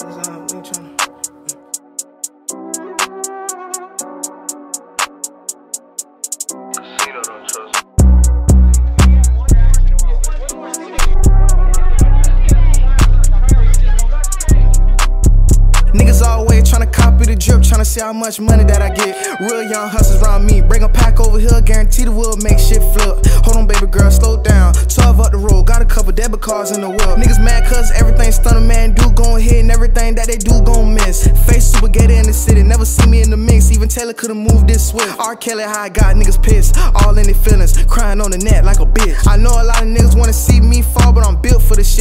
Niggas always tryna copy the drip, tryna see how much money that I get. Real young hustlers around me. Bring a pack over here, guarantee the will make shit flip. Hold on, baby girl, slow down. Cards in the whip. Niggas mad cause everything Stunna man do gon' hit and everything that they do gon' miss. Face super in the city, never see me in the mix. Even Taylor could've moved this swift. R. Kelly, how I got niggas pissed, all in their feelings, crying on the net like a bitch. I know a lot of niggas wanna see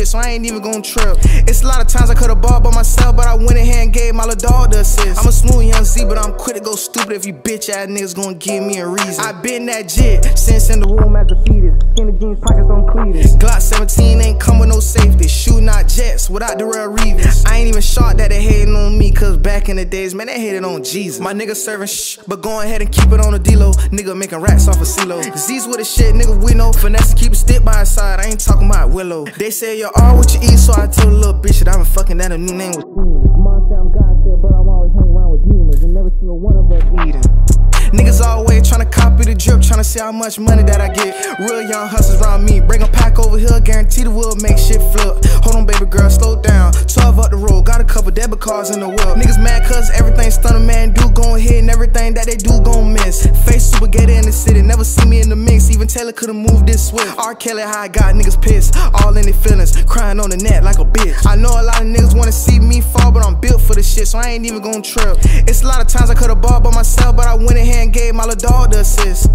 shit, so I ain't even gon' trip. It's a lot of times I could've ball by myself, but I went here and gave my little dog the assist. I'm a smooth young Z, but I'm quick to go stupid if you bitch ass niggas gon' give me a reason. I been that jit since in the womb as a fetus. Skinny jeans, pockets on cleaters. Glock 17 ain't come with no safety. Shooting out jets without the real Reeves. I ain't even shocked that they hating on me, cause back in the days, man, they hated on Jesus. My nigga serving shh, but go ahead and keep it on the D-Lo. Nigga making rats off a CeeLo. Z's with the shit, nigga, we know. Finesse keep a stick by his side, I ain't talking about Willow. They say you're all what you eat, so I told a little bitch that I'm fucking that a new name was Mom said I'm God said, but I'm always hanging around with demons, and never single one of us eating. Niggas always tryna copy the drip, tryna see how much money that I get. Real young hustlers around me. Bring a pack over here, guarantee the will make shit flip. Hold on, baby girl, slow down. 12 up the road, got a couple debit cards in the whip. Niggas mad cause everything Stunna man do gon' hit and everything that they do gon' miss. Face super gated in the city, never see me in the Taylor could've moved this swift. R. Kelly, how I got niggas pissed, all in their feelings, crying on the net like a bitch. I know a lot of niggas wanna see me fall, but I'm built for this shit, so I ain't even gon' trip. It's a lot of times I could've balled by myself, but I went here and gave my little dog the assist.